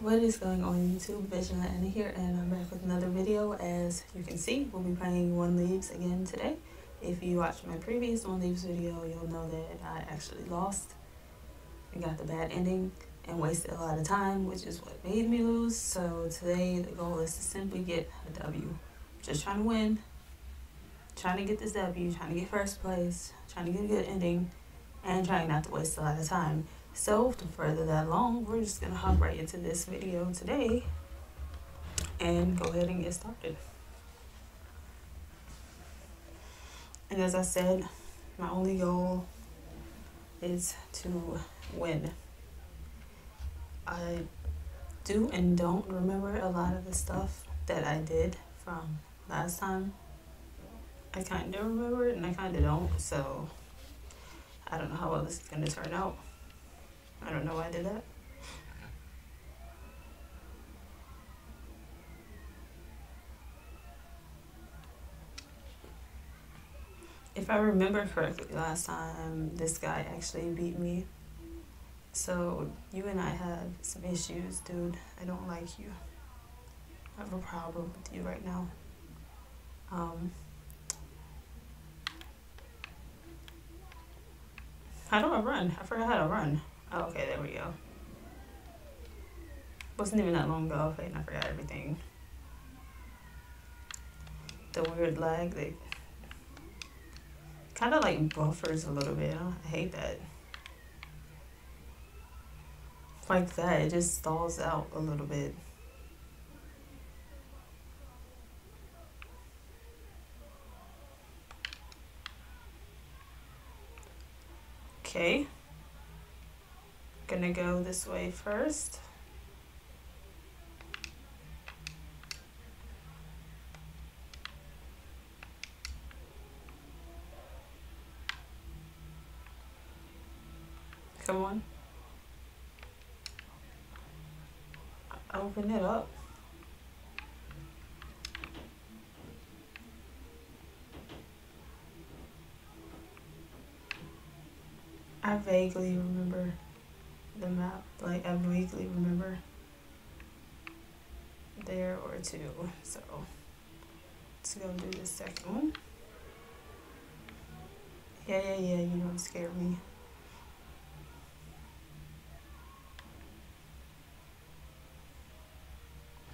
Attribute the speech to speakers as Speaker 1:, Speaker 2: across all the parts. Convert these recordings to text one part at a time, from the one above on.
Speaker 1: What is going on YouTube? Vigilant Anna here and I'm back with another video. As you can see, we'll be playing One Leaves again today. If you watched my previous One Leaves video, you'll know that I actually lost and got the bad ending and wasted a lot of time, which is what made me lose. So today the goal is to simply get a W. Just trying to win, trying to get this W, trying to get first place, trying to get a good ending, and trying not to waste a lot of time. So to further that along, we're just gonna hop right into this video today and go ahead and get started. And as I said, my only goal is to win. I do and don't remember a lot of the stuff that I did from last time. I kind of remember it and I kind of don't, so I don't know how well this is going to turn out. I don't know why I did that. If I remember correctly, last time this guy actually beat me. So you and I have some issues, dude. I don't like you. I have a problem with you right now. Um, how do I run? I forgot how to run. Okay, there we go. Wasn't even that long ago, I forgot everything. The weird lag, they kind of like buffers a little bit. I hate that. Like that, it just stalls out a little bit. Okay gonna go this way first. Come on. Open it up. I vaguely remember the map. Like I vaguely remember there or two. So let's go do the second one. Yeah, yeah, yeah, you don't scare me.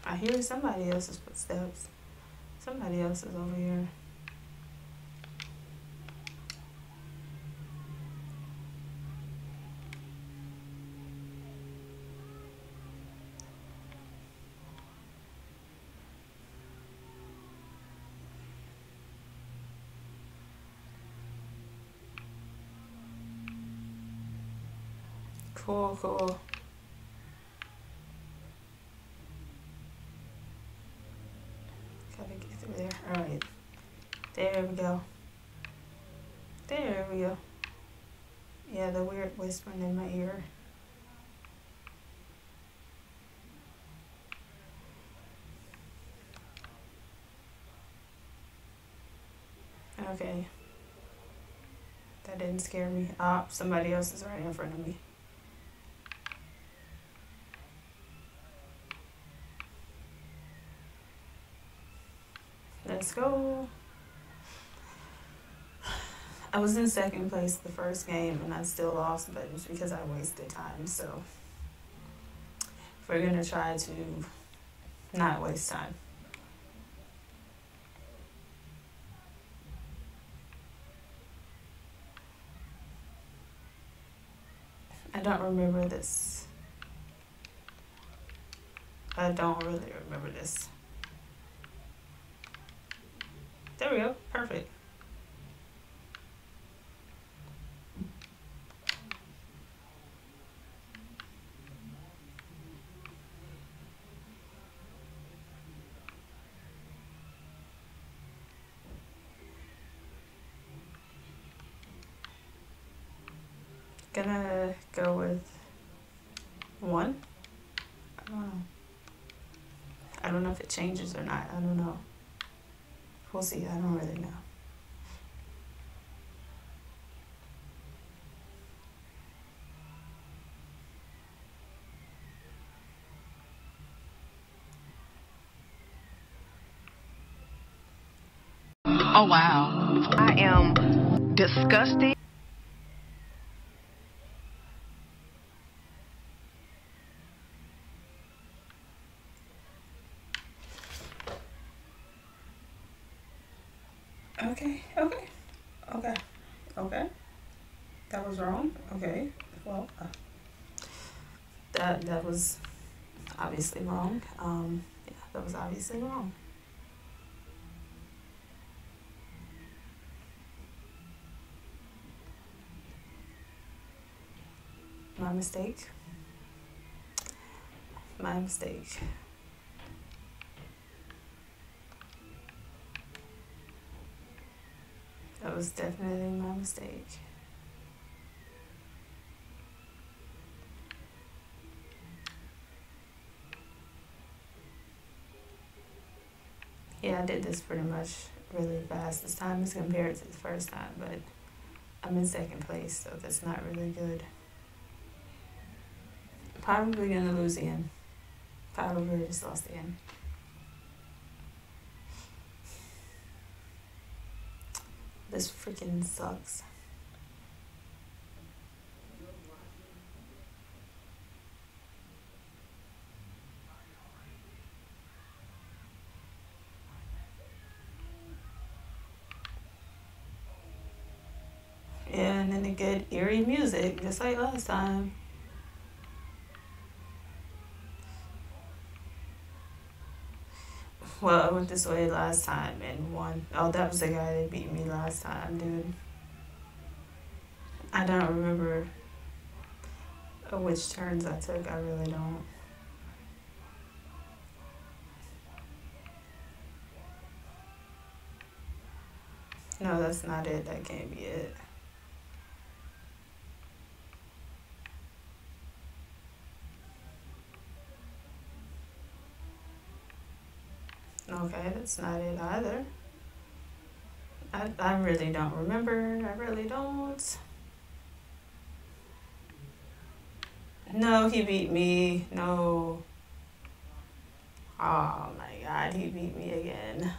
Speaker 1: I hear somebody else's footsteps. Somebody else is over here. Cool, cool. Gotta get through there. Alright. There we go. There we go. Yeah, the weird whispering in my ear. Okay. That didn't scare me. Ah, somebody else is right in front of me. Let's go. I was in second place the first game and I still lost, but it's because I wasted time. So we're going to try to not waste time. I don't remember this. I don't really remember this. There we go. Perfect. Gonna go with one. I don't know. I don't know if it changes or not. I don't know. We'll see. I don't really know.
Speaker 2: Oh, wow.
Speaker 3: I am disgusted.
Speaker 1: Okay, okay, okay, okay. That was wrong. Okay, well, uh, that that was obviously wrong. Um, yeah, that was obviously wrong. My mistake. My mistake. Was definitely my mistake. Yeah, I did this pretty much really fast this time as compared to the first time, but I'm in second place, so that's not really good. Probably gonna lose again. Probably just lost again. This freaking sucks. Yeah, and then they get eerie music, just like last time. Well, I went this way last time and won. Oh, that was the guy that beat me last time, dude. I don't remember which turns I took. I really don't. No, that's not it. That can't be it. Okay, that's not it either. I, I really don't remember. I really don't. No, he beat me. No. Oh my god, he beat me again.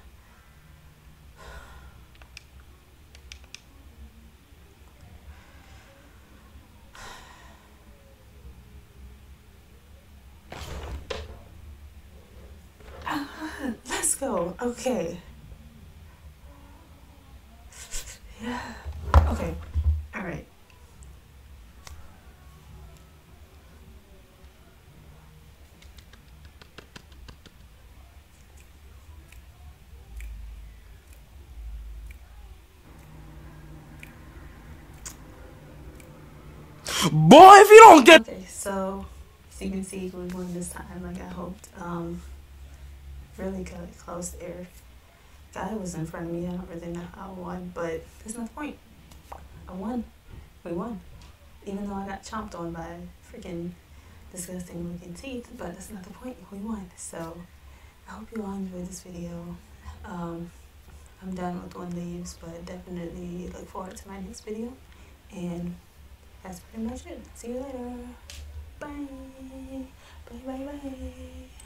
Speaker 1: Go. Okay. Yeah. Okay. All right.
Speaker 4: Boy, if you don't get
Speaker 1: Okay, so as you can see, we won this time like I hoped. Um, really cut close there. Guy was in front of me. I don't really know how I won, but there's no point. I won. We won. Even though I got chomped on by freaking disgusting looking teeth, but that's not the point. We won. So I hope you all enjoyed this video. Um, I'm done with one leaves, but definitely look forward to my next video. And that's pretty much it. See you later. Bye. Bye, bye, bye.